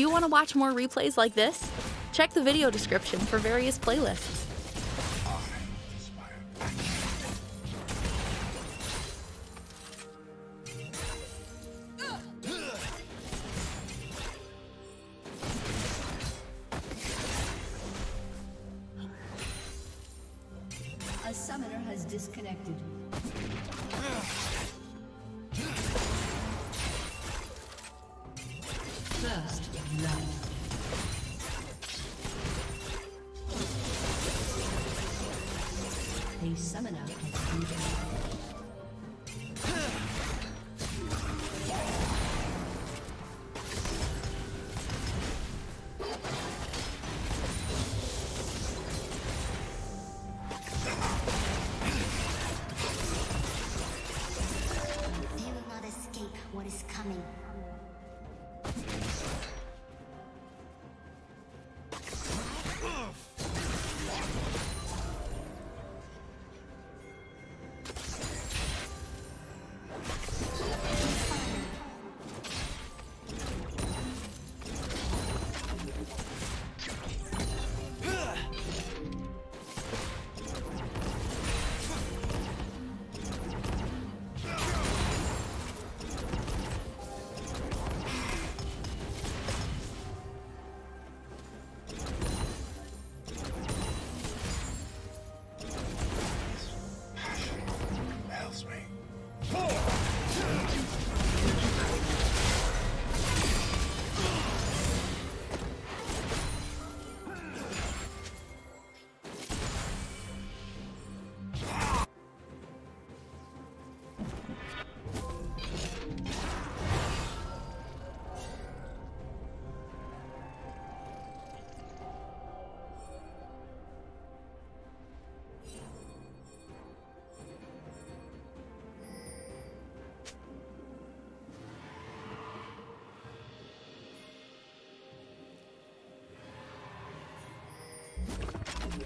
Do you want to watch more replays like this? Check the video description for various playlists. A summoner has disconnected.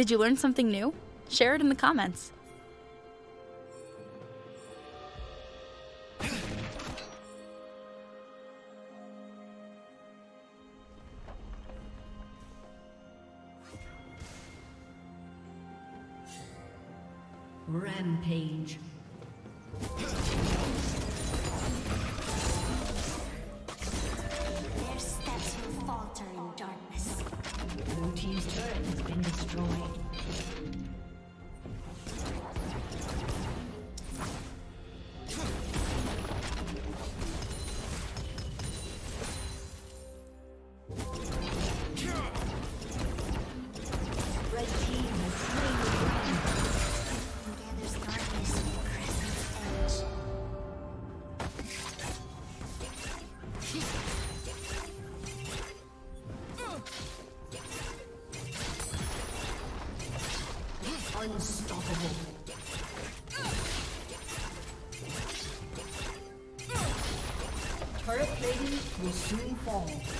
Did you learn something new? Share it in the comments. Rampage. Will soon fall.